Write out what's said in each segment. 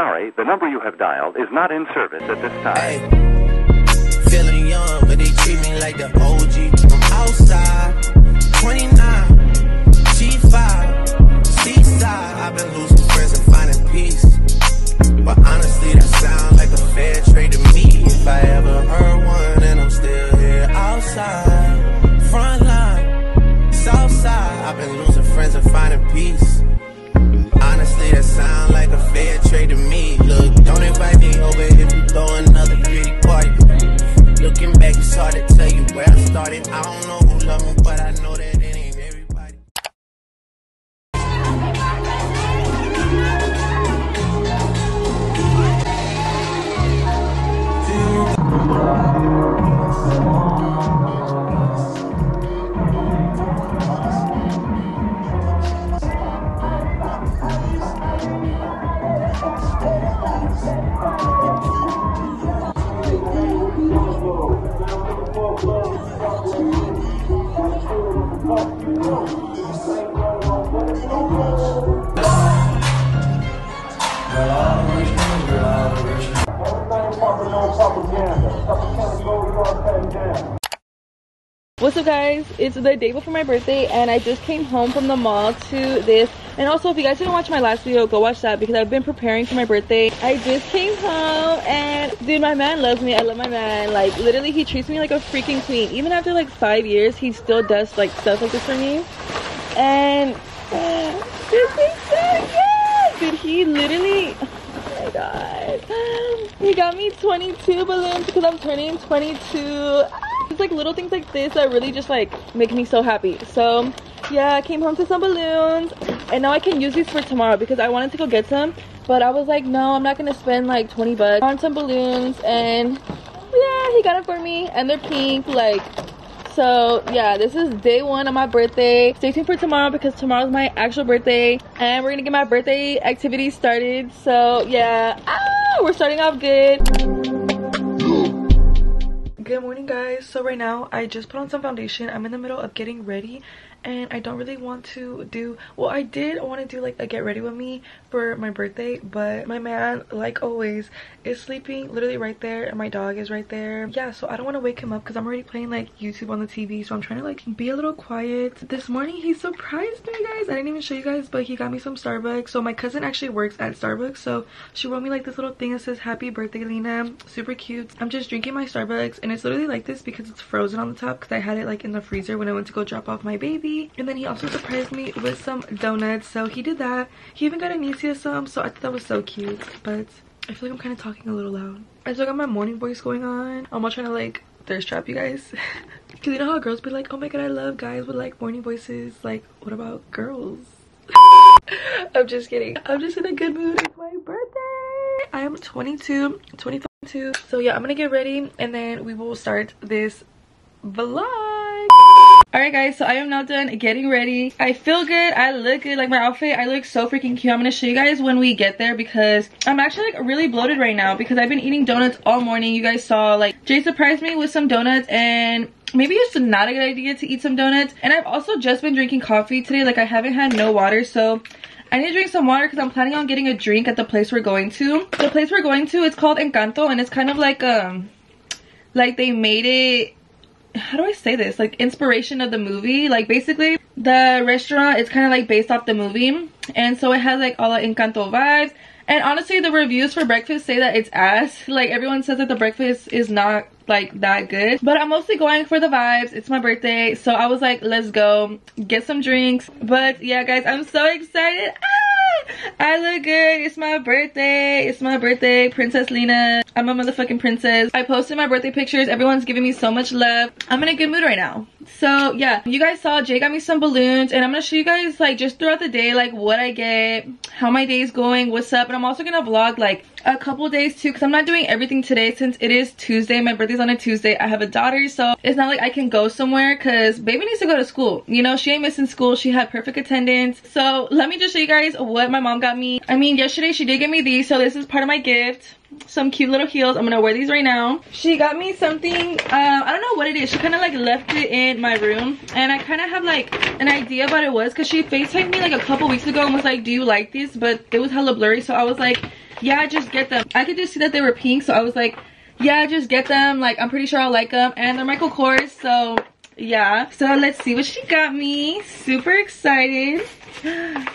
sorry, the number you have dialed is not in service at this time. Hey, feeling young, but they treat me like the OG. Outside, 29, G5, seaside. I've been losing friends and finding peace. But honestly, that sounds like a fair trade to me. If I ever heard one, and I'm still here outside, front line, south side. I've been losing friends and finding peace. Sound like a fair trade to me. Look, don't invite me over if you throw another pretty party. Looking back, it's hard to tell you where I started. I don't know who loved me, but I know that What's up guys? It's the day before my birthday and I just came home from the mall to this and also if you guys didn't watch my last video go watch that because I've been preparing for my birthday. I just came home and dude my man loves me. I love my man. Like literally he treats me like a freaking queen. Even after like five years he still does like stuff like this for me. And this is so good! Dude he literally god. He got me 22 balloons because I'm turning 22. It's like little things like this that really just like make me so happy. So yeah, I came home to some balloons and now I can use these for tomorrow because I wanted to go get some. But I was like, no, I'm not gonna spend like 20 bucks on some balloons and yeah, he got it for me and they're pink like so yeah this is day one of my birthday. Stay tuned for tomorrow because tomorrow's my actual birthday and we're gonna get my birthday activities started. So yeah. Ah, we're starting off good. Good morning guys. So right now i just put on some foundation. I'm in the middle of getting ready and i don't really want to do well i did want to do like a get ready with me for my birthday but my man like always is sleeping literally right there and my dog is right there. Yeah so i don't want to wake him up because i'm already playing like youtube on the tv so i'm trying to like be a little quiet. This morning he surprised me guys. I didn't even show you guys but he got me some starbucks. So my cousin actually works at starbucks so she wrote me like this little thing that says happy birthday Lina. Super cute. I'm just drinking my starbucks and it's literally like this because it's frozen on the top because i had it like in the freezer when i went to go drop off my baby and then he also surprised me with some donuts so he did that. He even got Anicia some so i thought that was so cute but i feel like i'm kind of talking a little loud. I still got my morning voice going on. I'm not trying to like thirst trap you guys. Because you know how girls be like oh my god i love guys with like morning voices. Like what about girls? I'm just kidding. I'm just in a good mood. It's my birthday. I am 22 22 so yeah i'm gonna get ready and then we will start this vlog Alright guys, so I am now done getting ready. I feel good, I look good, like my outfit, I look so freaking cute. I'm gonna show you guys when we get there because I'm actually like really bloated right now because I've been eating donuts all morning. You guys saw like Jay surprised me with some donuts and maybe it's not a good idea to eat some donuts. And I've also just been drinking coffee today, like I haven't had no water so I need to drink some water because I'm planning on getting a drink at the place we're going to. The place we're going to, it's called Encanto and it's kind of like um like they made it how do I say this? Like inspiration of the movie. Like basically the restaurant is kind of like based off the movie. And so it has like all the Encanto vibes. And honestly, the reviews for breakfast say that it's ass. Like everyone says that the breakfast is not like that good. But I'm mostly going for the vibes. It's my birthday. So I was like, let's go get some drinks. But yeah, guys, I'm so excited. Ah! I look good. It's my birthday. It's my birthday. Princess Lina. I'm a motherfucking princess. I posted my birthday pictures. Everyone's giving me so much love. I'm in a good mood right now. So yeah, you guys saw Jay got me some balloons and I'm gonna show you guys like just throughout the day like what I get, how my day is going, what's up. And I'm also gonna vlog like a couple days too because I'm not doing everything today since it is Tuesday. My birthday's on a Tuesday. I have a daughter so it's not like I can go somewhere because baby needs to go to school. You know, she ain't missing school. She had perfect attendance. So let me just show you guys what my mom got me. I mean, yesterday she did give me these so this is part of my gift some cute little heels i'm gonna wear these right now she got me something uh, i don't know what it is she kind of like left it in my room and i kind of have like an idea about it was because she facetimed me like a couple weeks ago and was like do you like these? but it was hella blurry so i was like yeah, just get them. I could just see that they were pink, so I was like, yeah, just get them. Like, I'm pretty sure I'll like them. And they're Michael Kors, so yeah. So let's see what she got me. Super excited.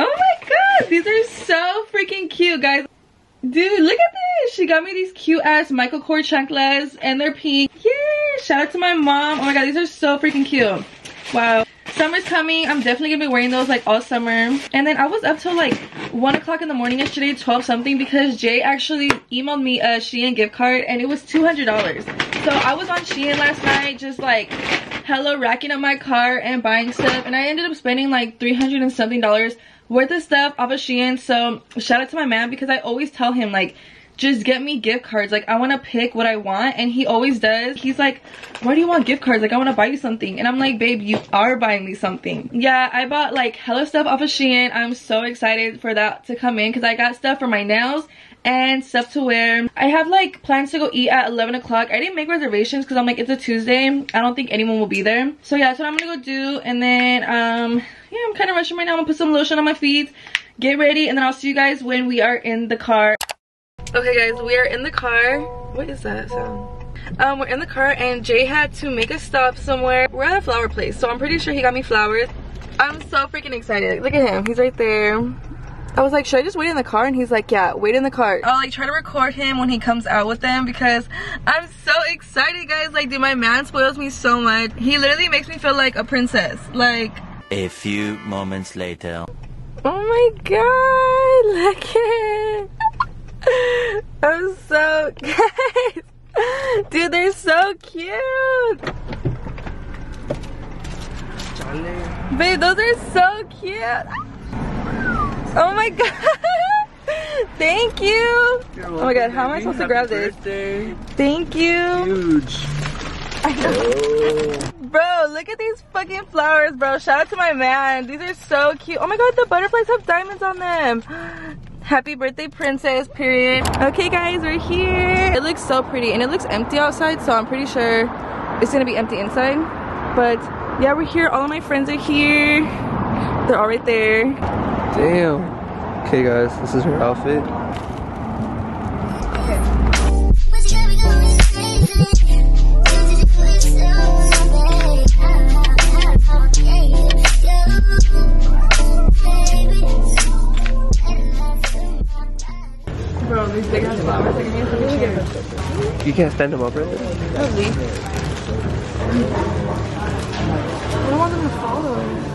Oh my god, these are so freaking cute, guys. Dude, look at this. She got me these cute ass Michael Kors chanclas and they're pink. Yeah, shout out to my mom. Oh my god, these are so freaking cute. Wow. Summer's coming. I'm definitely gonna be wearing those like all summer. And then I was up till like 1 o'clock in the morning yesterday, 12 something, because Jay actually emailed me a Shein gift card and it was $200. So I was on Shein last night just like hello racking up my car and buying stuff. And I ended up spending like 300 and something dollars worth of stuff off of Shein. So shout out to my man because I always tell him like just get me gift cards. Like, I want to pick what I want. And he always does. He's like, why do you want gift cards? Like, I want to buy you something. And I'm like, babe, you are buying me something. Yeah, I bought like hella stuff off of Shein. I'm so excited for that to come in because I got stuff for my nails and stuff to wear. I have like plans to go eat at 11 o'clock. I didn't make reservations because I'm like, it's a Tuesday. I don't think anyone will be there. So yeah, that's what I'm gonna go do. And then, um, yeah, I'm kind of rushing right now. I'm gonna put some lotion on my feet, get ready, and then I'll see you guys when we are in the car. Okay guys, we are in the car. What is that sound? Um, we're in the car and Jay had to make a stop somewhere. We're at a flower place, so I'm pretty sure he got me flowers. I'm so freaking excited. Look at him, he's right there. I was like, should I just wait in the car? And he's like, yeah, wait in the car. I'll like try to record him when he comes out with them because I'm so excited, guys. Like, dude, my man spoils me so much. He literally makes me feel like a princess. Like, A few moments later. Oh my god, look at it. I'm so guys. Dude, they're so cute. Babe, those are so cute. Oh my god. Thank you. oh my god, how am I supposed to grab this? Thank you. Huge. Bro, look at these fucking flowers, bro. Shout out to my man. These are so cute. Oh my god, the butterflies have diamonds on them. Happy birthday, princess, period. Okay, guys, we're here. It looks so pretty, and it looks empty outside, so I'm pretty sure it's gonna be empty inside. But yeah, we're here. All of my friends are here. They're all right there. Damn. Okay, guys, this is her outfit. Bro, these big ass flowers are gonna be really. You can't stand them up right there. Probably. I don't want them to follow.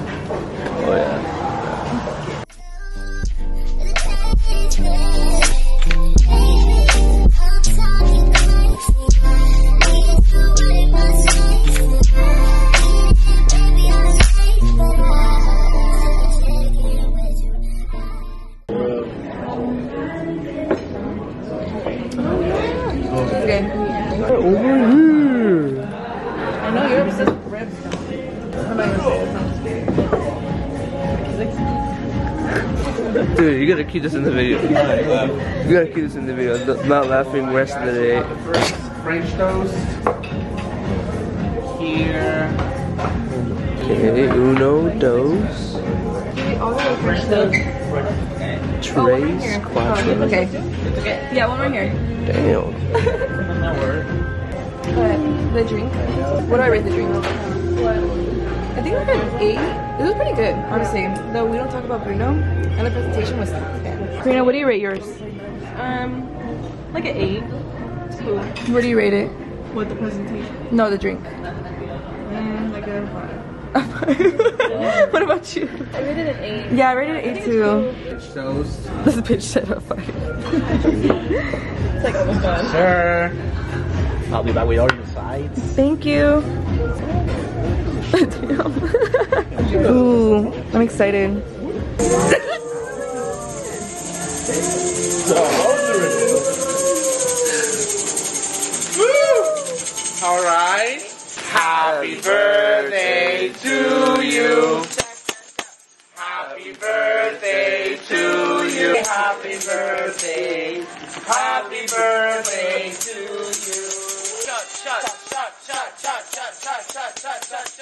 Keep this in the video. You gotta keep this in the video. Not laughing rest of the day. French toast. Here. Okay, uno, dos, tres, cuatro. Okay. Yeah, one more here. Damn. But the drink. What do I rate the drink? I think like an eight. It was pretty good, honestly. Though we don't talk about Bruno, and the presentation was 10. Karina, what do you rate yours? Um, like an eight. What do you rate it? What the presentation? No, the drink. Mm, like a five. what about you? I rated an eight. Yeah, I rated it 8 too. French toast. This bitch said a 5. It's like almost done. Sure. I'll be back with all your sides. Thank you. Damn. Ooh, I'm excited. All right. Happy birthday to you. Happy birthday to you. Happy birthday. Happy birthday to you. Shut, shut, shut, shut, shut, shut, shut, shut, shut, shut,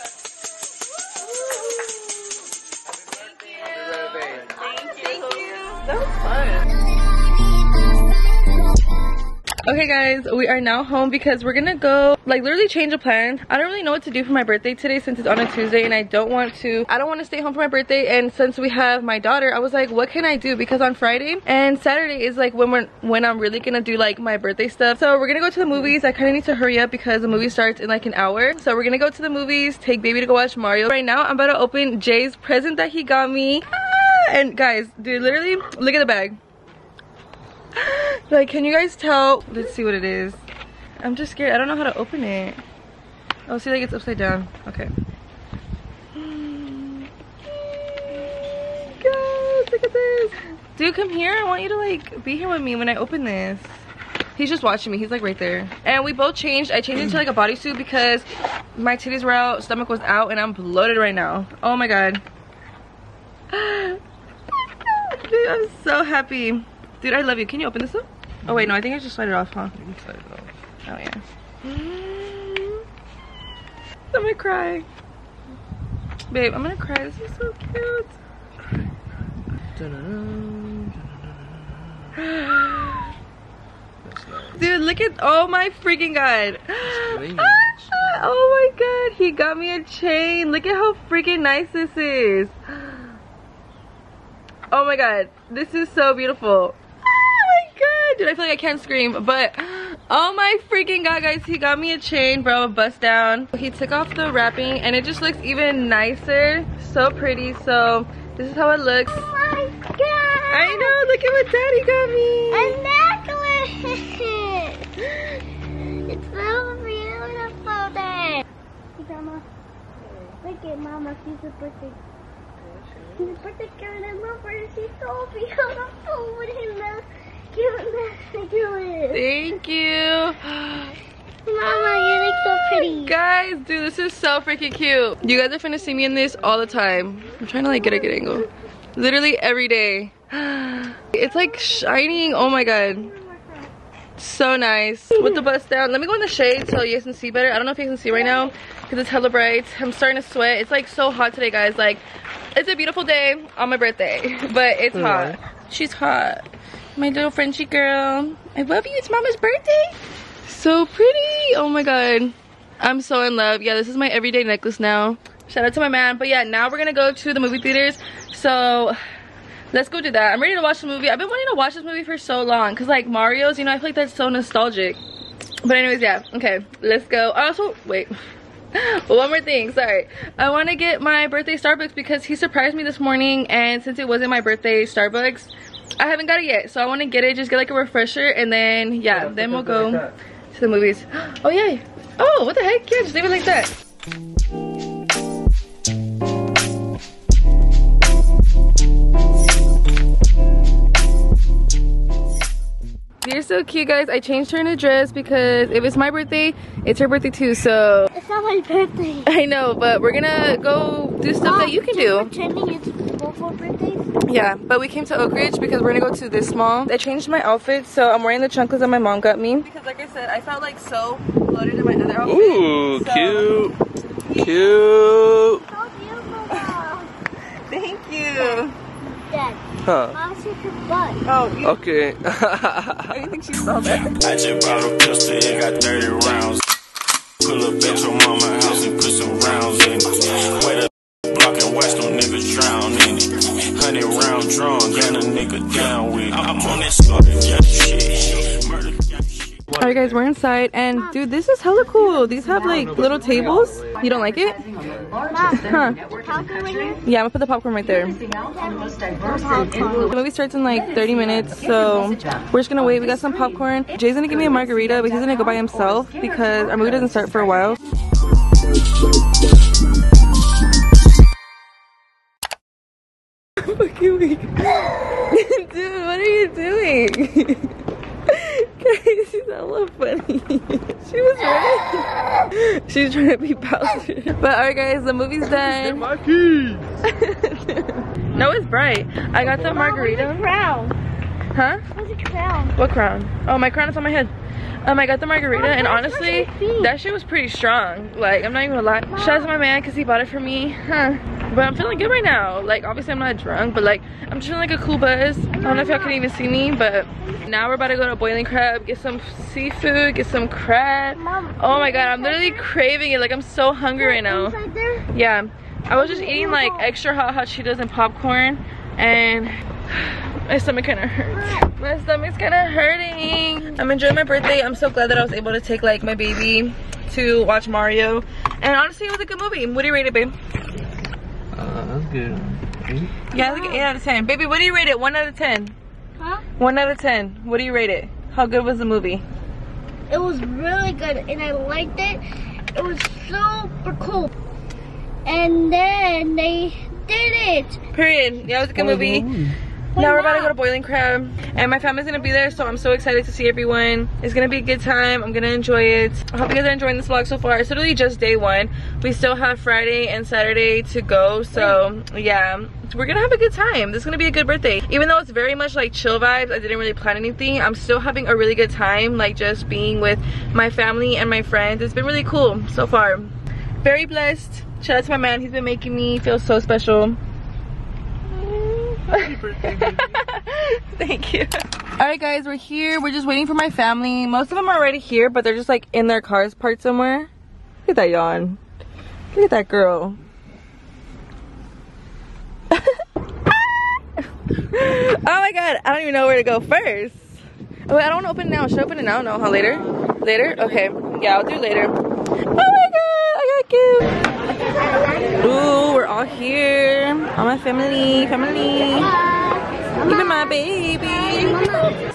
Okay guys, we are now home because we're gonna go like literally change a plan. I don't really know what to do for my birthday today since it's on a Tuesday and I don't want to I don't want to stay home for my birthday and since we have my daughter, I was like what can I do because on Friday and Saturday is like when we're when I'm really gonna do like my birthday stuff. So we're gonna go to the movies. I kind of need to hurry up because the movie starts in like an hour. So we're gonna go to the movies, take baby to go watch Mario. Right now I'm about to open Jay's present that he got me. Ah! And guys, dude, literally look at the bag like can you guys tell? Let's see what it is. I'm just scared. I don't know how to open it. Oh see like it's upside down. Okay. Guys look at this. Dude come here. I want you to like be here with me when i open this. He's just watching me. He's like right there. And we both changed. I changed into like a bodysuit because my titties were out stomach was out and i'm bloated right now. Oh my god. Dude i'm so happy Dude, I love you. Can you open this up? Oh wait, no, I think I just slide it off, huh? You can slide it off. Oh yeah. Mm-hmm. I'm gonna cry. Babe, I'm gonna cry. This is so cute. Dude, look at oh my freaking god. clean. Ah, oh my god, he got me a chain. Look at how freaking nice this is. Oh my god, this is so beautiful. Dude, I feel like I can't scream, but oh my freaking god, guys, he got me a chain, bro, a bust down. He took off the wrapping and it just looks even nicer. So pretty, so this is how it looks. Oh my god! I know, look at what daddy got me. A necklace! it's so beautiful there. Grandma, look at Mama. She's a birthday. She's a birthday girl and I love her. She's so beautiful with him. Now. Give it back to it. Thank you. Mama, you look so pretty. Guys, dude, this is so freaking cute. You guys are finna see me in this all the time. I'm trying to like get a good angle. Literally every day. It's like shining. Oh my god. So nice. With the bust down. Let me go in the shade so you guys can see better. I don't know if you can see right now because it's hella bright. I'm starting to sweat. It's like so hot today, guys. Like, it's a beautiful day on my birthday, but it's hot. She's hot. My little Frenchie girl. I love you. It's mama's birthday. So pretty. Oh my god. I'm so in love. Yeah, this is my everyday necklace now. Shout out to my man. But yeah, now we're gonna go to the movie theaters. So let's go do that. I'm ready to watch the movie. I've been wanting to watch this movie for so long. Cause like Mario's, you know, I feel like that's so nostalgic. But anyways, yeah. Okay, let's go. Also, wait. One more thing, sorry. I want to get my birthday Starbucks because he surprised me this morning and since it wasn't my birthday Starbucks, I haven't got it yet. So I want to get it, just get like a refresher and then, yeah, then we'll go to the movies. Oh, yay. Oh, what the heck? Yeah, just leave it like that. You're so cute, guys. I changed her in a dress because if it's my birthday, it's her birthday too. So It's not my birthday. I know, but we're gonna go do stuff that oh, you can do. Pretending it's both our birthdays. Yeah, but we came to Oakridge because we're gonna go to this mall. I changed my outfit, so I'm wearing the chanclas that my mom got me. Because like I said, I felt like so loaded in my other outfit. Ooh, So- cute. Cute. So beautiful, Mom. Thank you. Dad, Huh. Mom, shake butt. Oh, Okay. Oh, I didn't think she saw that. I just bought a pistol, it got 30 rounds. Pull up at your mama house and put some rounds in. Wait Hundred round drum, gun a nigga down with. I'm on that slaughter gun shit. Murder gun shit. Alright guys, we're inside and dude, this is hella cool. These have like little tables. You don't like it? Huh. popcorn right here? Yeah, I'm gonna put the popcorn right there. The movie starts in like 30 minutes, so we're just gonna wait. We got some popcorn. Jay's gonna give me a margarita, but he's gonna go by himself because our movie doesn't start for a while. Fucking weak. Dude, what are you doing? Guys, she's hella funny. she was running. She's trying to be Bowser. But alright guys, the movie's done. My keys. no, it's bright. I got the margarita. the crown? Huh? The crown? What crown? Oh, my crown is on my head. Um, I got the margarita, Oh, and honestly, what I see. that shit was pretty strong. Like, I'm not even gonna lie. Shout out to my man because he bought it for me. Huh? But I'm feeling good right now. Like, obviously I'm not drunk, but like, I'm just feeling like a cool buzz. I don't know if y'all can even see me, but now we're about to go to Boiling Crab, get some seafood, get some crab. Oh my god, I'm literally craving it. Like, I'm so hungry right now. Yeah, I was just eating like extra hot hot Cheetos and popcorn, and my stomach kind of hurts. My stomach's kind of hurting. I'm enjoying my birthday. I'm so glad that I was able to take like my baby to watch Mario. And honestly, it was a good movie. What do you rate it, babe? Uh, that's good. Yeah, like 8 out of 10. Baby, what do you rate it? 1 out of 10. Huh? 1 out of 10. What do you rate it? How good was the movie? It was really good and I liked it. It was super cool. And then they did it. Period. Yeah, it was a good movie. Now we're about to go to Boiling Crab and my family's gonna be there so I'm so excited to see everyone. It's gonna be a good time. I'm gonna enjoy it. I hope you guys are enjoying this vlog so far. It's literally just day one. We still have Friday and Saturday to go so yeah. We're gonna have a good time. This is gonna be a good birthday. Even though it's very much like chill vibes, I didn't really plan anything. I'm still having a really good time like just being with my family and my friends. It's been really cool so far. Very blessed. Shout out to my man. He's been making me feel so special. Thank you. All right, guys, we're here. We're just waiting for my family. Most of them are already here, but they're just like in their cars parked somewhere. Look at that yawn. Look at that girl. oh my god, I don't even know where to go first. Oh, wait, I don't want to open it now. Should I open it now? No, huh? Later? Later? Okay. Yeah, I'll do later. Oh my god, I got you. Ooh, we're all here. All my family, family. Even my baby.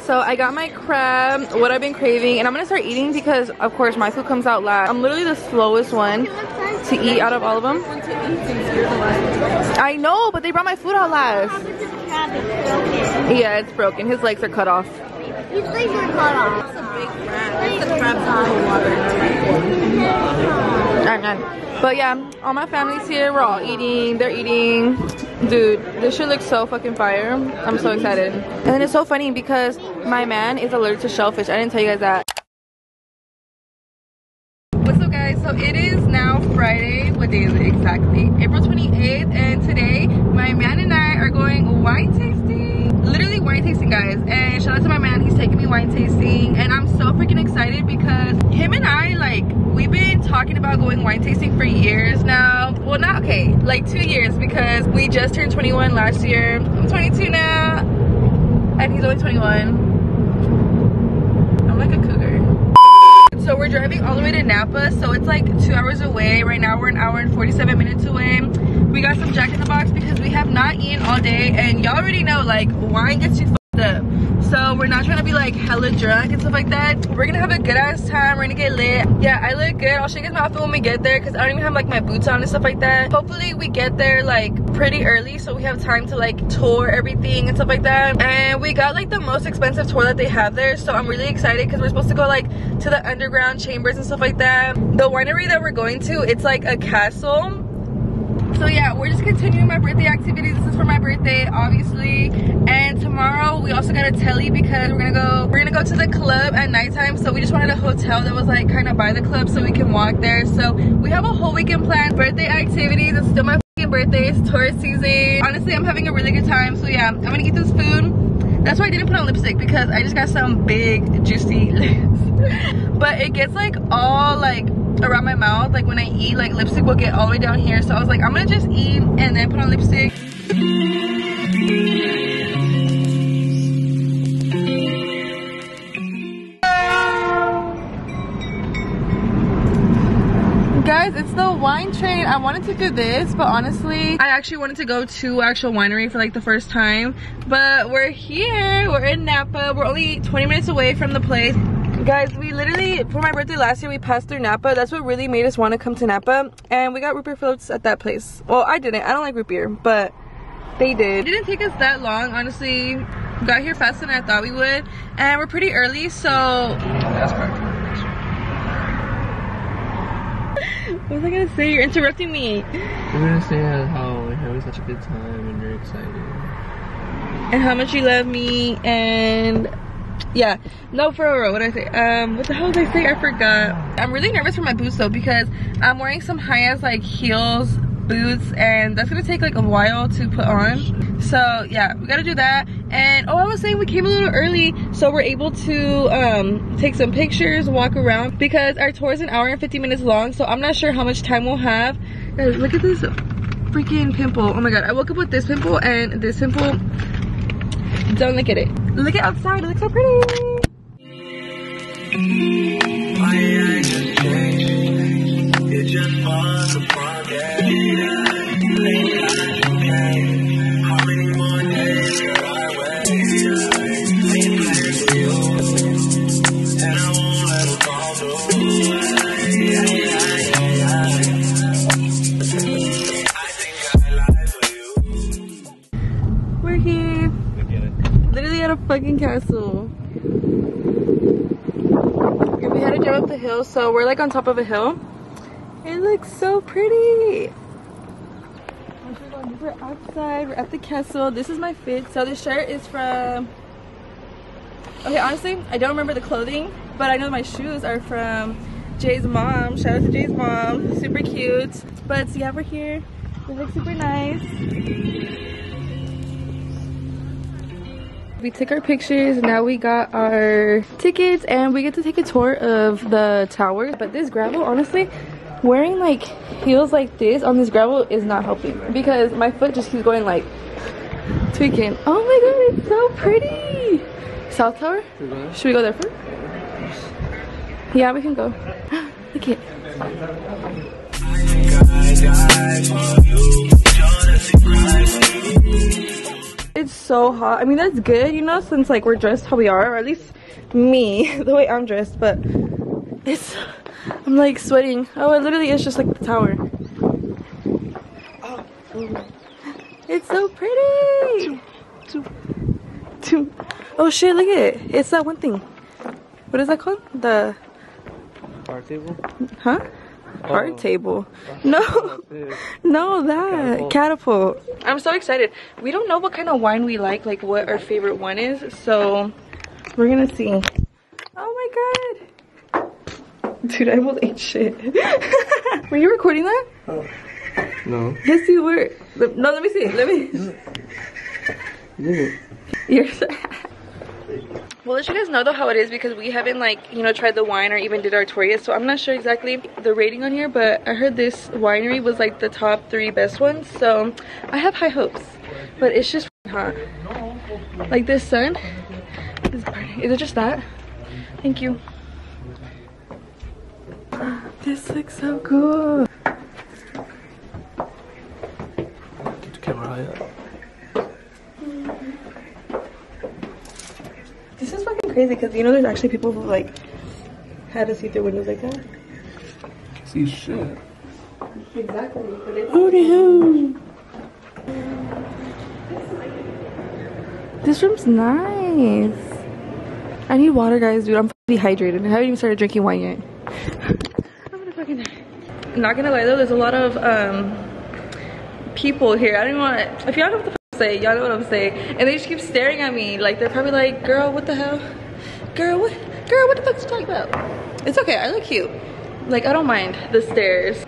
So I got my crab, what I've been craving, and I'm gonna start eating because of course my food comes out last. I'm literally the slowest one to eat out of all of them. I know, but they brought my food out last. Yeah, it's broken. His legs are cut off. These legs are cut off. Alright, man. But yeah, all my family's here. We're all eating. They're eating. Dude, this shit looks so fucking fire. I'm so excited. And then it's so funny because my man is allergic to shellfish. I didn't tell you guys that. What's up guys? So it is now Friday. What day is it exactly? April 28th. And today my man and I are going wine tasting. Literally wine tasting guys. And shout out to my man. He's taking me wine tasting. And I'm so freaking excited because him and I like we've been talking about going wine tasting for years now. Well not okay, like two years because we just turned 21 last year. I'm 22 now. And he's only 21. I'm like a cougar. So we're driving all the way to Napa, so it's like two hours away. Right now we're an hour and 47 minutes away. We got some Jack in the Box because we have not eaten all day, and y'all already know like wine gets you up. So we're not trying to be like hella drunk and stuff like that. We're gonna have a good ass time. We're gonna get lit. Yeah, I look good. I'll show you guys my outfit when we get there because I don't even have like my boots on and stuff like that. Hopefully we get there like pretty early so we have time to like tour everything and stuff like that. And we got like the most expensive tour that they have there. So I'm really excited because we're supposed to go like to the underground chambers and stuff like that. The winery that we're going to, it's like a castle so yeah we're just continuing my birthday activities this is for my birthday obviously and tomorrow we also got a telly because we're gonna go we're gonna go to the club at nighttime. So we just wanted a hotel that was like kind of by the club so we can walk there. So we have a whole weekend planned. Birthday activities it's still my birthday. It's tourist season. Honestly i'm having a really good time. So yeah i'm gonna eat this food. That's why i didn't put on lipstick because i just got some big juicy lips. But it gets like all like around my mouth. Like when i eat like lipstick will get all the way down here. So i was like i'm gonna just eat and then put on lipstick wine train i wanted to do this but honestly i actually wanted to go to actual winery for like the first time. But we're here. We're in napa. We're only 20 minutes away from the place. Guys we literally for my birthday last year we passed through napa. That's what really made us want to come to napa. And we got root beer floats at that place. Well i didn't. I don't like root beer but they did. It didn't take us that long honestly. Got here faster than i thought we would. And we're pretty early so what was i gonna say you're interrupting me. We're gonna say how we're having such a good time and you're excited. and how much you love me and yeah. No for real what did i say? Um what the hell did i say? I forgot. I'm really nervous for my boots though because i'm wearing some high ass like heels boots and that's gonna take like a while to put on so yeah we gotta do that. And oh i was saying we came a little early so we're able to um take some pictures walk around because our tour is an hour and 50 minutes long so i'm not sure how much time we'll have. Guys, look at this freaking pimple. Oh my god i woke up with this pimple and this pimple don't look at it. Look at outside it looks so pretty fucking castle. We had to drive up the hill, so we're like on top of a hill. It looks so pretty. We're outside, we're at the castle. This is my fit. So this shirt is from Okay, honestly, I don't remember the clothing, but I know my shoes are from Jay's mom. Shout out to Jay's mom. Super cute. But yeah, we're here. They look super nice. We took our pictures, now we got our tickets and we get to take a tour of the tower. But this gravel, honestly, wearing like heels like this on this gravel is not helping because my foot just keeps going like tweaking. Oh my god, it's so pretty! South Tower? Should we go there first? Yeah, we can go. Look it. It's so hot. I mean, that's good, you know, since like we're dressed how we are, or at least me, the way I'm dressed, but it's, I'm like sweating. Oh, it literally is just like the tower. Oh, it's so pretty. Oh shit, look at it. It's that one thing. What is that called? The, Bar table? huh? Art Oh. table. No, no, that catapult. I'm so excited. We don't know what kind of wine we like, like what our favorite one is. So we're gonna see. Oh my god, dude, I will eat shit. were you recording that? No. Yes, you were. No, let me see. Let me. Didn't. You're so We'll let you guys know though how it is because we haven't like, you know, tried the wine or even did our tour yet. So I'm not sure exactly the rating on here, but I heard this winery was like the top three best ones. So I have high hopes, but it's just hot. Like this sun is burning. Is it just that? Thank you. This looks so cool. Get the camera up. This is fucking crazy because you know there's actually people who like had to see through windows like that. See shit. Exactly. Hooty hoo. This room's nice. I need water, guys, dude. I'm dehydrated. I haven't even started drinking wine yet. I'm gonna fucking die. Not gonna lie though, there's a lot of um people here. I don't even want to. If y'all know what the f to say, y'all know what I'm saying. And they just keep staring at me. Like they're probably like, "Girl, what the hell? Girl, what? Girl, what the fuck's you talking about?" It's okay. I look cute. Like I don't mind the stairs.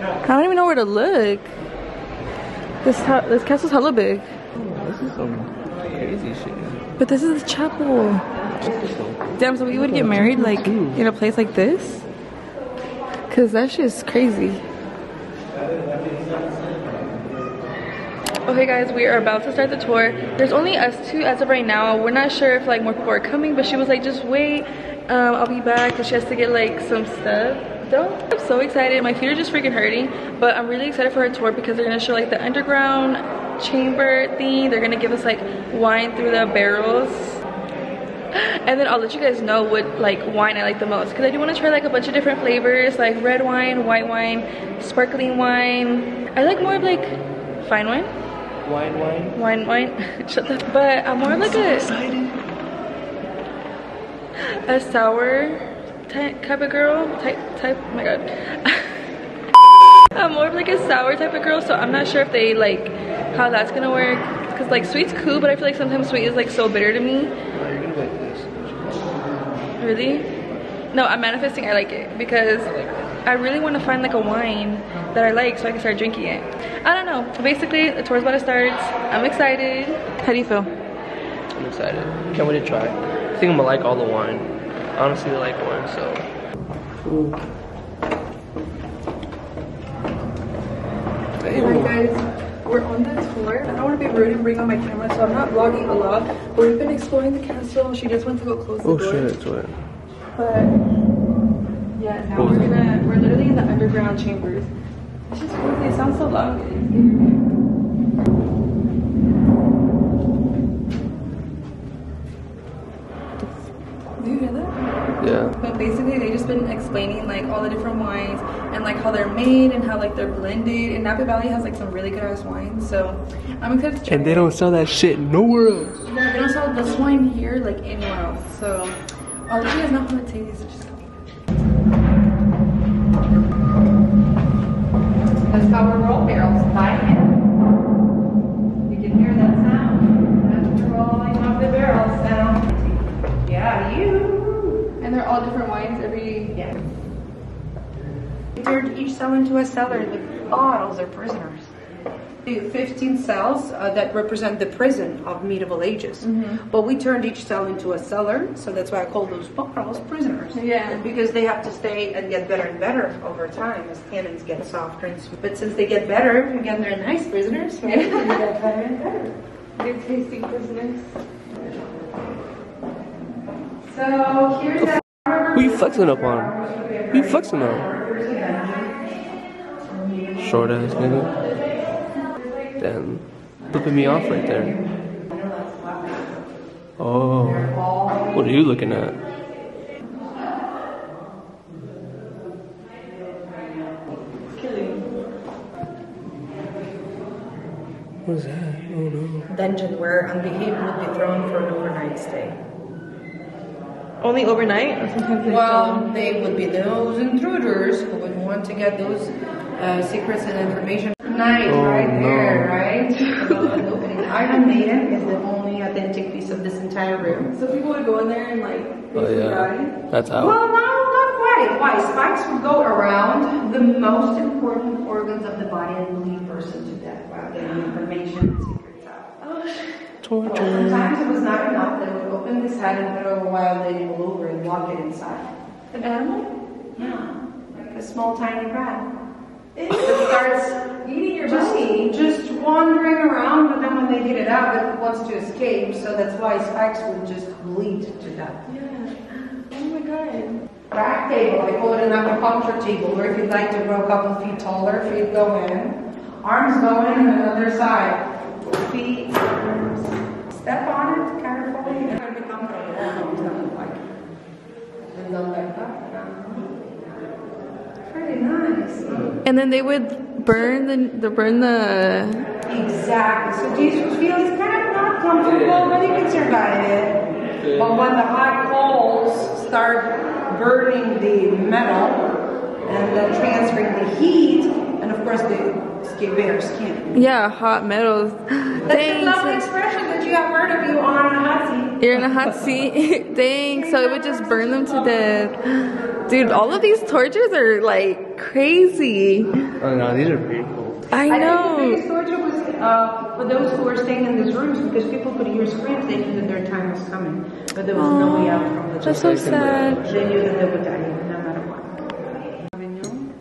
I don't even know where to look. This this castle's hella big. This is some crazy shit. But this is the chapel. Damn, so we would get married like in a place like this? Cause that shit's crazy. Okay guys, we are about to start the tour. There's only us two as of right now. We're not sure if like more people are coming, but she was like, just wait. Um, I'll be back because she has to get like some stuff. Don't. I'm so excited. My feet are just freaking hurting. But I'm really excited for her tour because they're gonna show like the underground chamber thing. They're gonna give us like wine through the barrels and then I'll let you guys know what like wine I like the most because I do want to try like a bunch of different flavors like red wine, white wine, sparkling wine. I like more of like fine wine, Wine, wine. wine, wine. Shut the. But I'm more of like a a sour type type of girl. Type type. Oh my god. I'm more of like a sour type of girl, so I'm not sure if they like how that's gonna work. Cause like sweet's cool, but I feel like sometimes sweet is like so bitter to me. You're gonna like this. Really? No, I'm manifesting I like it because I really want to find like a wine that I like so I can start drinking it. I don't know. Basically, the tour's about to start. I'm excited. How do you feel? I'm excited. Can't wait to try. I think I'm gonna like all the wine. Honestly, I like wine, so. Ooh. Alright guys, we're on the tour. I don't want to be rude and bring on my camera, so I'm not vlogging a lot. But we've been exploring the castle. She just went to go close the Oh door. shit, it's wet. But yeah, now What was we're gonna we're literally in the underground chambers. It's just crazy. It sounds so loud. Do you hear that? Yeah. But basically, they just been explaining like all the different wines and like how they're made and how like they're blended. And Napa Valley has like some really good ass wines, so I'm excited to try. And they it. don't sell that shit nowhere else. Yeah, they don't sell this wine here like anywhere else. So I'll let you guys know how it tastes. Just That's how we roll barrels by hand. You can hear that sound. That's the rolling of the barrels sound. Yeah, you. and they're all different wines every Yeah. They're each sell into a cellar. The bottles are prisoners. The 15 cells uh, that represent the prison of medieval ages. But we turned each cell into a cellar, so that's why I call those bottles prisoners. Yeah. Because they have to stay and get better and better over time as tannins get softer and sweet. But since they get better, again, they're nice prisoners, right? they get better and better. good tasting prisoners. So here's that. Who you flexing up on? Who you flexing on? Short ass nigga. Damn. Flipping me off right there. Oh. What are you looking at? What is that? Oh no. dungeon where unbehaved would be thrown for an overnight stay. Only overnight, or sometimes they Well, they would be those intruders who would want to get those uh, secrets and information. Nice, Oh, right no. there, right? Iron Maiden is the only authentic piece of this entire room. So people would go in there and like Oh yeah. That's Well, out. no, not quite. Why? Spikes would go around the most important organs of the body and lead person to death while getting information and secrets out. Torture. Sometimes it was not enough. They would open this head and throw a wild animal over and lock it inside. An animal? Yeah, like a small tiny rat. It starts Eating your just, body. just wandering around, but then when they get it out, it wants to escape. So that's why spikes would just bleed to death. Yeah. Oh my god. Rack table, I call it an acupuncture table, or if you'd like to grow a couple feet taller, feet go in, arms go in, and another side. Feet, arms. Step on it carefully. It's gonna become comfortable. Don't tell them, like, and then like that. Pretty nice. And then they would burn the, the burn the Exactly. So Jesus feels kind of not comfortable, but he can survive it. But when the hot coals start burning the metal and then transferring the heat, and of course the skin, bare skin. yeah hot metals. That's a lovely expression that you have heard of you on a hot seat. You're in a hot seat. Dang. So it would just burn them to death. Dude, all of these tortures are like crazy. Oh no, these are pretty cool. I I think the know. biggest torture was uh, for those who were staying in these rooms because people could hear screams. They knew that their time was coming, but there was no way out from the That's so sad. They knew that they would die no matter what. Sauvignon,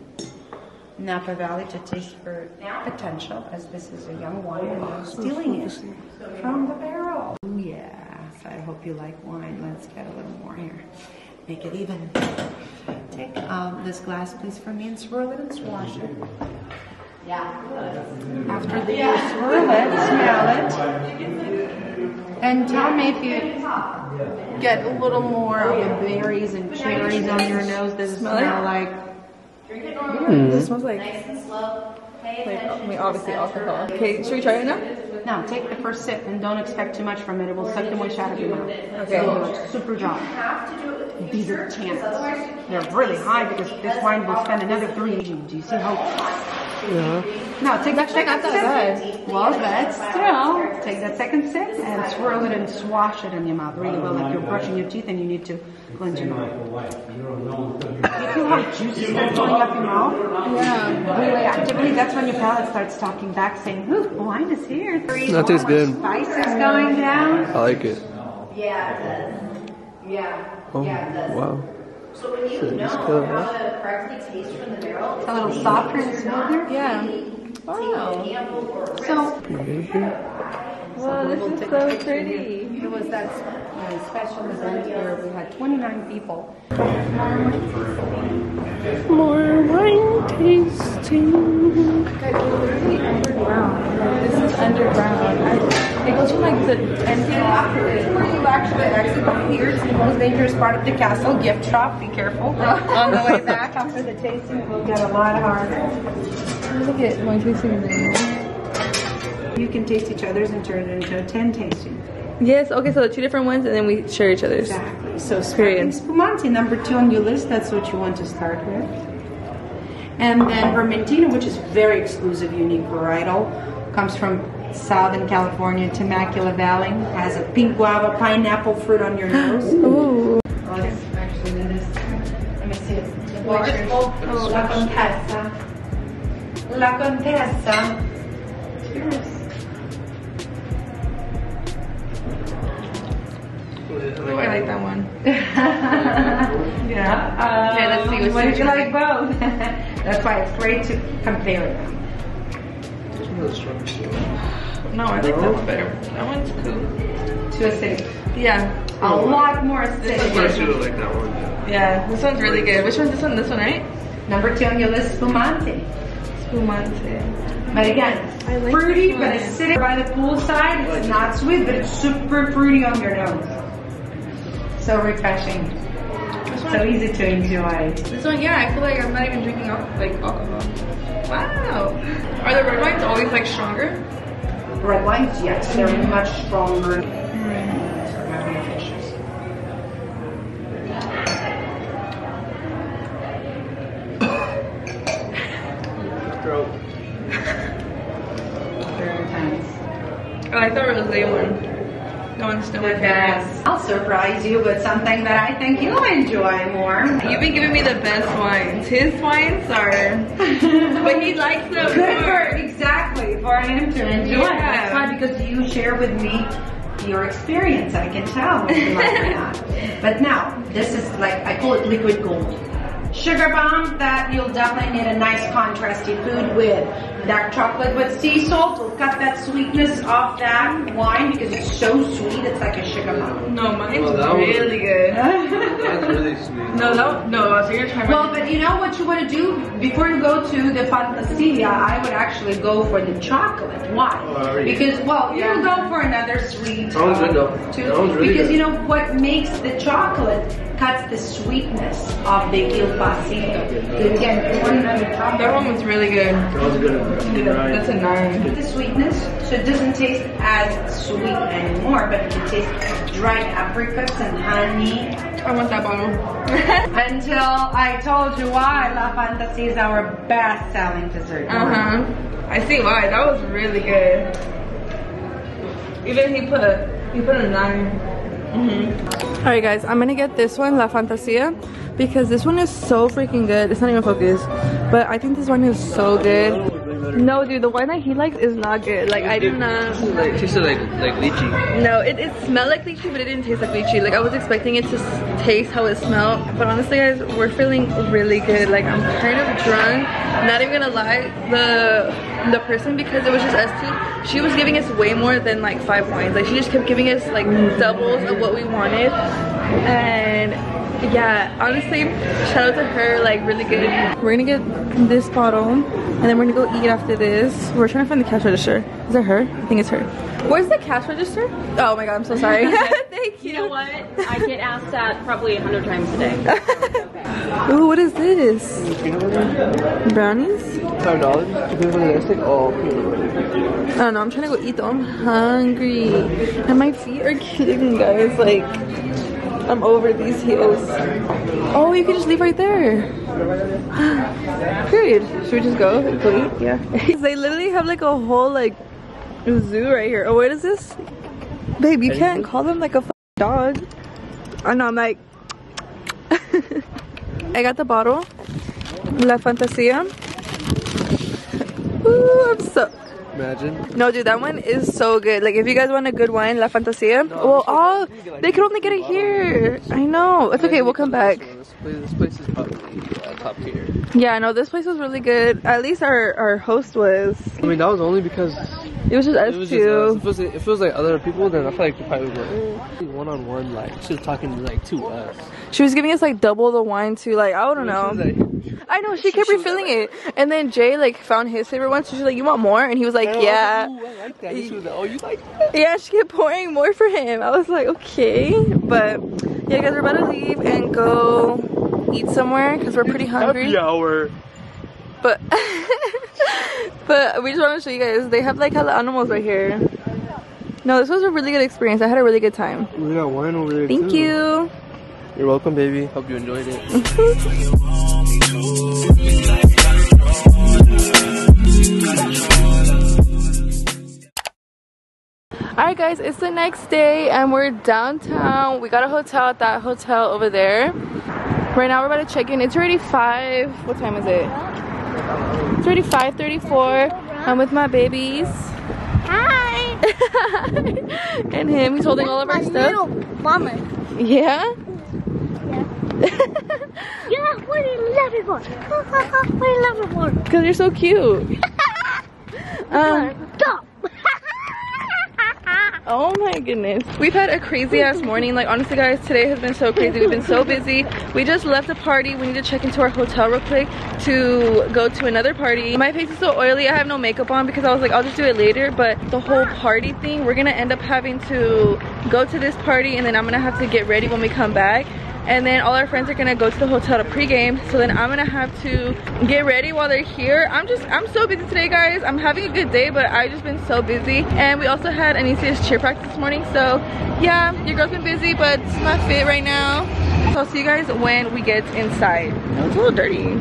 Napa Valley to taste for potential, as this is a young wine and I'm stealing it from the barrel. Oh yes, I hope you like wine. Let's get a little more here. Make it even. Take um, this glass, please, from me and swirl it and swash it. Yeah. After the you swirl it, smell it, and tell me if you get a little more of the berries and cherries on your nose. Does it Smell smell, it? like? It smells like, like I mean, obviously alcohol. Okay, should we try it now? Now, take the first sip and don't expect too much from it. It will suck the moisture out of your mouth. Okay. super dry. These are tannins. They're really high because this wine will spend another three. Do you see how No, take the second sip. Well, but still, take that second sip and swirl it and swash it in your mouth really well, like you're brushing your teeth and you need to cleanse your mouth. You feel how juicy that's going up your mouth? Yeah. Really actively, that's when your palate starts talking back saying, ooh, wine is here. That tastes good. Spices going down. I like it. Yeah, it does. Yeah. Oh, Yeah, it does. wow. So when you Should know how to correctly taste from the barrel, it's a little softer and smoother. Yeah. Wow. So. Wow, this is so pretty. It was that uh, special event where we had 29 people. More wine tasting. Wow. This is underground. I, it goes from like the 10th will actually exit here to the most dangerous part of the castle, gift shop. Be careful. On the way back after the tasting, it will get a lot harder. Look at my tasting. You can taste each other's and turn it into a 10 tasting. Yes, okay, so two different ones and then we share each other's. Exactly. So experience. Spumante, number two on your list, that's what you want to start with. And then Vermentino, which is very exclusive, unique varietal, comes from Southern California, Temecula Valley, has a pink guava pineapple fruit on your nose. Ooh. Oh, actually this. Let me see it. The bar is oh, La Contessa. La Contessa. Cheers. I like that one. yeah. Um, Okay, let's see what's What did you like both? That's why it's great to compare them. No, I like that one better. That one's cool. Too a city. Yeah. A oh, lot more This acidic. one's I like that one. Yeah, this one's really good. Which one's this one? This one, right? Number two on your list, Spumante. Spumante. But again, I like fruity but acidic by the poolside. It's not sweet, but it's super fruity on your nose. So refreshing. So easy to enjoy. This one, yeah, I feel like I'm not even drinking al- like alcohol. Wow. Are the red wines always like stronger? Red wines, yet. they're much stronger. Very intense. I like the rosé one. That one's still my favorite. I'll surprise you with something that I think you'll enjoy more. You've been giving me the best wines. His wines are, but he likes them more. exactly for him to enjoy. Yeah. That's why because you share with me your experience. I can tell you like or. But now this is like I call it liquid gold. Sugar bomb that you'll definitely need a nice contrasty food with. Dark chocolate with sea salt will cut that sweetness off that wine because it's so sweet. It's like a sugar bomb. No, mine's Well, that one- really good. That's really sweet. No, that no. So you're trying. Well, but you know what you want to do before you go to the Fantasia? I would actually go for the chocolate. Why? Oh. Because well, you Yeah. will go for another sweet. That one's good, though. too. That one's really because good. you know what makes the chocolate cuts the sweetness of the Il Passito. Again, you want another chocolate. that one was really good. That was good. That's a nine. the sweetness, so it doesn't taste as sweet anymore, but it tastes dried apricots and honey. I want that bottle. Until I told you why La Fantasia is our best-selling dessert. Uh huh. I see why. That was really good. Even he put he put a 9 Mm-hmm. All right, guys. I'm gonna get this one, La Fantasia, because this one is so freaking good. It's not even focused, but I think this one is so good. No, dude, the one that he likes is not good. Like I do not. Like, tasted like like lychee. No, it, it smelled like lychee, but it didn't taste like lychee. Like I was expecting it to taste how it smelled, but honestly, guys, we're feeling really good. Like I'm kind of drunk. Not even gonna lie, the the person because it was just us two, she was giving us way more than like five wines. Like she just kept giving us like doubles of what we wanted, and yeah, honestly, shout out to her. Like really good. We're gonna get this bottle, and then we're gonna go eat after this. We're trying to find the cash register. Is that her? I think it's her. Where's the cash register? Oh my god, I'm so sorry. Thank you. You know what? I get asked that probably a hundred times a day. Ooh, what is this? Brownies? Five dollars. You pay for the next thing? Oh, okay. I don't know. I'm trying to go eat though. I'm hungry. And my feet are killing me, guys. Like, I'm over these heels. Oh, you can just leave right there. Period. Should we just go? Go eat? Yeah. they literally have like a whole like zoo right here. Oh, what is this? Babe, you can't call them like a f- dog. I know, I'm like. I got the bottle. La Fantasia. Ooh, I'm so. Imagine. No, dude, that one is so good. Like, if you guys want a good wine, La Fantasia. well, oh, they could only get it here. I know. It's okay. We'll come back. This place, this place is probably uh, top tier. Yeah, no, this place was really good. At least our our host was. I mean, that was only because It was just us was two. just us. If it was, if it was like other people, then I feel like probably would like one on one. Like she was talking to, like to us. She was giving us like double the wine too. Like I don't know. Like, I know she kept refilling it, and then Jay like found his favorite one. So she's like, "You want more?" And he was like, "Oh, "Yeah." ooh, I like that. She was like, oh, you like that? Yeah, she kept pouring more for him. I was like, okay, but yeah, guys, we're about to leave and go eat somewhere because we're pretty hungry. Happy hour. But but we just want to show you guys. They have like hella animals right here. No, this was a really good experience. I had a really good time. We got wine over there. Thank too. you. You're welcome, baby. Hope you enjoyed it. Alright guys, it's the next day and we're downtown. We got a hotel at that hotel over there. Right now we're about to check in. It's already 5. What time is it? It's already 5.34. I'm with my babies. Hi. and him. He's holding all of our stuff. mama. Yeah? Yeah, what do you love it for? what do you love it for? Because you're so cute. um, Stop. Oh my goodness. We've had a crazy ass morning. Like honestly guys, today has been so crazy. We've been so busy. We just left a party. We need to check into our hotel real quick to go to another party. My face is so oily. I have no makeup on because I was like, I'll just do it later. But the whole party thing, we're gonna end up having to go to this party and then I'm gonna have to get ready when we come back and then all our friends are gonna go to the hotel to pregame. So then i'm gonna have to get ready while they're here. I'm just i'm so busy today guys. I'm having a good day but i've just been so busy. And we also had anisia's cheer practice this morning. So yeah your girl's been busy but it's not fit right now. So i'll see you guys when we get inside. Oh, it's a little dirty.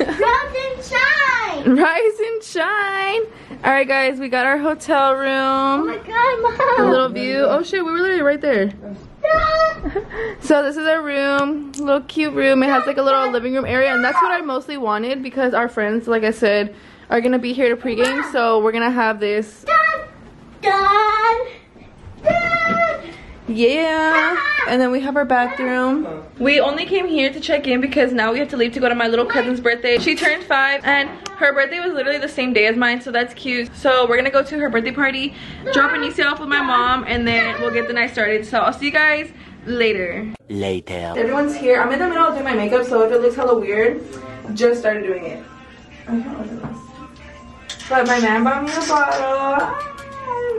Rise and shine. rise and shine! All right guys we got our hotel room. Oh my god, mom! a little view. Oh shit we were literally right there so this is our room little cute room it has like a little living room area and that's what i mostly wanted because our friends like i said are gonna be here to pregame so we're gonna have this. Yeah and then we have our bathroom we only came here to check in because now we have to leave to go to my little cousin's birthday she turned five and her birthday was literally the same day as mine so that's cute so we're gonna go to her birthday party drop Anicia off with my mom and then we'll get the night started so i'll see you guys later Later. Everyone's here. I'm in the middle of doing my makeup, so if it looks hella weird, just started doing it. I can't open this. But my man bought me a bottle.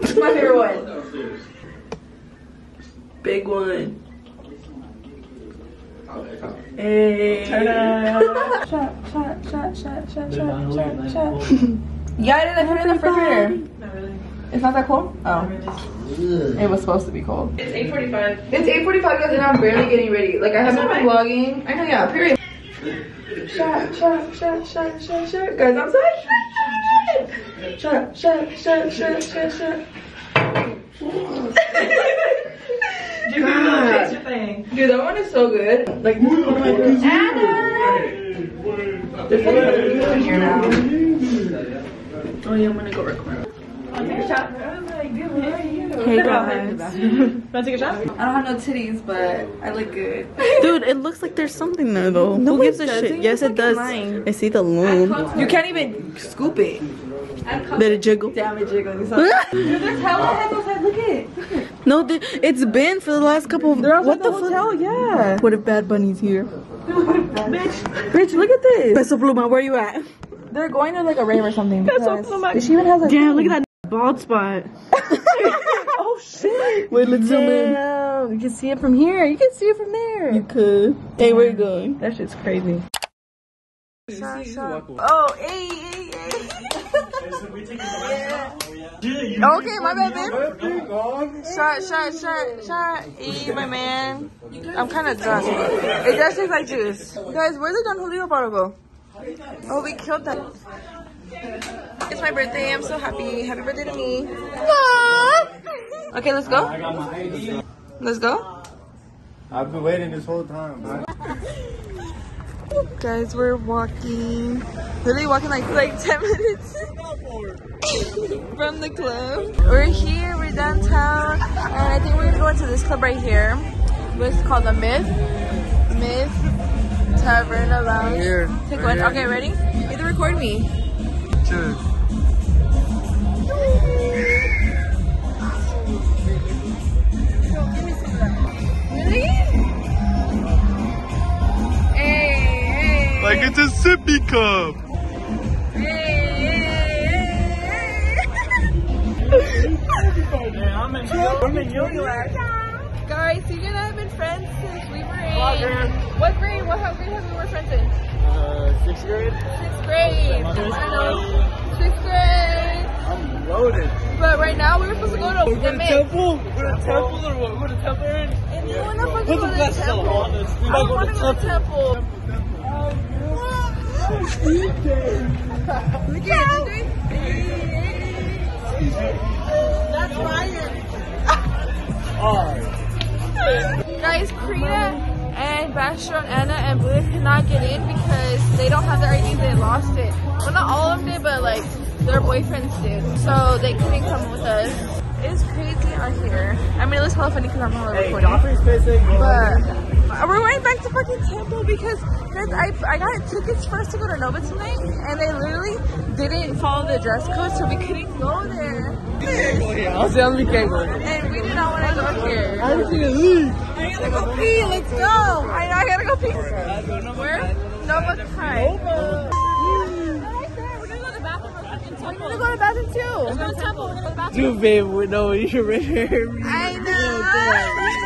It's my favorite one. Big one. Hey. shot, shot, shot, shot, shot, shot, shot, shot. yeah, I did. I put it in the refrigerator. It's not that cold? Oh. It was supposed to be cold. It's 8.45. It's 8.45 guys and I'm barely getting ready. Like I haven't been vlogging. I know, yeah, period. Shot, shot, shot, shot, shot, shot. Guys, I'm so excited. Shot, shot, shot, shot, shot, shot. God. Dude, that one is so good. Like, this is one of my favorites. Anna! There's like other people in here now. Oh yeah, I'm gonna go record. Take a shot. I was like, dude, where are you? Hey guys. Wanna take a shot? I don't have no titties, but I look good. Dude, it looks like there's something there though. No, Who gives a shit? doesn't. Yes, You're it does. fucking. I see the loom. You can't even scoop it. Did it jiggle? Damn it, jiggle. Dude, there's hella head outside. Look at it. No, th- it's been for the last couple of. They're what the the, hotel, fuck? yeah. What if Bad Bunny's here? Bitch, bitch, look at this. Peso Pluma, where are you at? They're going to like a rave or something. Peso because Pluma. She even has a Damn, look at that bald spot. oh shit. Wait, let's zoom in. Damn, you can see it from here. You can see it from there. You could. Hey, where you going? That shit's crazy. Oh, hey, hey, hey. Okay, my bad, babe. Shut, shut, shut, shut. Eat, my man. I'm kind of drunk. It does taste like juice. Guys, where'd the Don Julio bottle go? Oh, we killed that. It's my birthday. I'm so happy. Happy birthday to me. Okay, let's go. Let's go. I've been waiting this whole time. Guys, we're walking. Literally walking like like 10 minutes from the club. We're here, we're downtown, and I think we're gonna go into this club right here. It's called the Myth. Myth Taverna Lounge. Here, Take right one. here. Okay, ready? You have to record me. Cheers. Really? Hey, hey. Like it's a sippy cup. Guys, CJ and I have been friends since we were in. What grade? What how grade have we were friends in? Uh, sixth grade. Sixth grade. I know. Sixth grade. I'm loaded. But right now we were supposed to go to We're the going to temple. We're going to temple or what? We're going to temple. And you fucking Put go to temple? I wanna to go to temple. Look at it, That's Ryan. Guys, Karina and Bastro and Anna and Buddha cannot get in because they don't have their ID. They lost it. Well, not all of them did, but like their boyfriends did. So they couldn't come with us. It's crazy out here. I mean, it was hella funny because I'm not Hey, recording. Pissing. But uh, we're going back to fucking Temple because guys, I, I got tickets for us to go to Nova tonight, and they literally didn't follow the dress code, so we couldn't go there. I'll see how we can go. And we did not want to go here. I need to leave. I gotta go pee. Let's go. I know. I gotta go pee. Where? Nova Kai. We're gonna go to the bathroom real quick in We're gonna go to the bathroom Let's too. go to the temple. We're gonna go to the bathroom. Dude, babe, we- no, you should read her. I know.